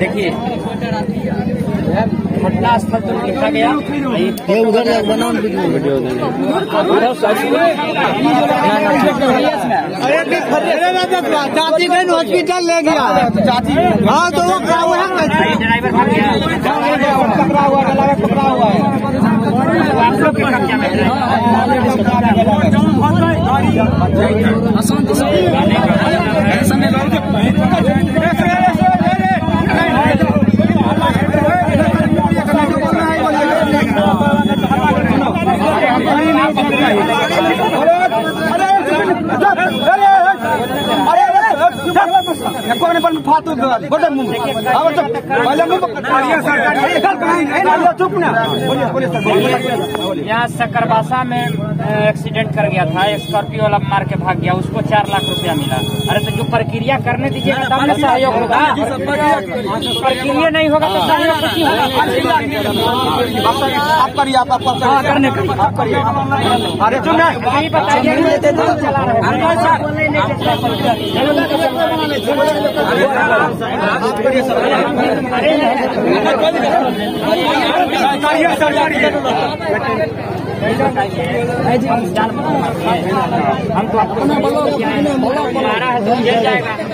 देखिए। घटना स्थल तो लिखा गया। ये उधर बनाओ वीडियो चाची गई हॉस्पिटल ले गया। हाँ तो वो क्या हुआ है ड्राइवर पकड़ा हुआ है पकड़ा हुआ है तो आप लोग के कब्जा में है। कौन पर फालतू बोले मुँह अब तो पहले मुँह चुप ना। यहाँ सकरबासा में एक्सीडेंट कर गया था। स्कॉर्पियो वाला मार के भाग गया। उसको चार लाख रुपया मिला। अरे तो जो प्रक्रिया करने दीजिएगा तब ना सहयोग होगा। प्रक्रिया नहीं होगा तो सहयोग कुछ नहीं होगा। आप करिए आप आप हाँ, करने का। आप करिए। अरे सुन ना। यही बताइए हम तो अपना हमारा है तो जाएगा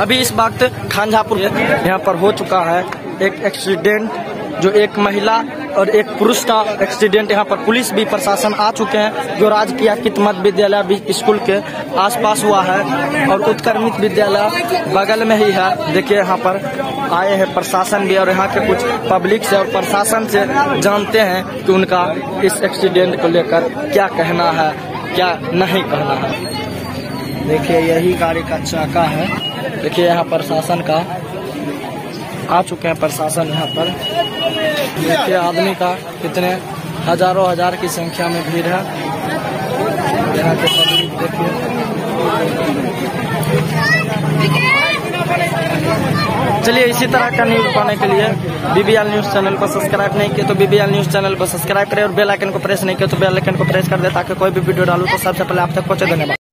अभी इस वक्त खानझापुर यहाँ पर हो चुका है एक एक्सीडेंट जो एक महिला और एक पुरुष का एक्सीडेंट यहाँ पर पुलिस भी प्रशासन आ चुके हैं, जो राजकीय मध्य विद्यालय स्कूल के आसपास हुआ है और उत्क्रमित विद्यालय बगल में ही है। देखिए यहाँ पर आए हैं प्रशासन भी और यहाँ के कुछ पब्लिक से और प्रशासन से जानते हैं कि उनका इस एक्सीडेंट को लेकर क्या कहना है, क्या नहीं कहना है। देखिए यही गाड़ी का चाका है। देखिए यहाँ प्रशासन का आ चुके हैं प्रशासन यहाँ पर। देखिए आदमी का कितने हज़ारों हज़ार की संख्या में भीड़ है। यहाँ के पब्लिक देखिए। चलिए इसी तरह का न्यूज़ पाने के लिए बीबीएल न्यूज़ चैनल को सब्सक्राइब नहीं किया तो बीबीएल न्यूज़ चैनल को सब्सक्राइब करें और बेल आइकन को प्रेस नहीं किया तो बेल आइकन को प्रेस कर दे ताकि कोई भी वीडियो डालू तो सबसे पहले आप तक पहुँचे। धन्यवाद।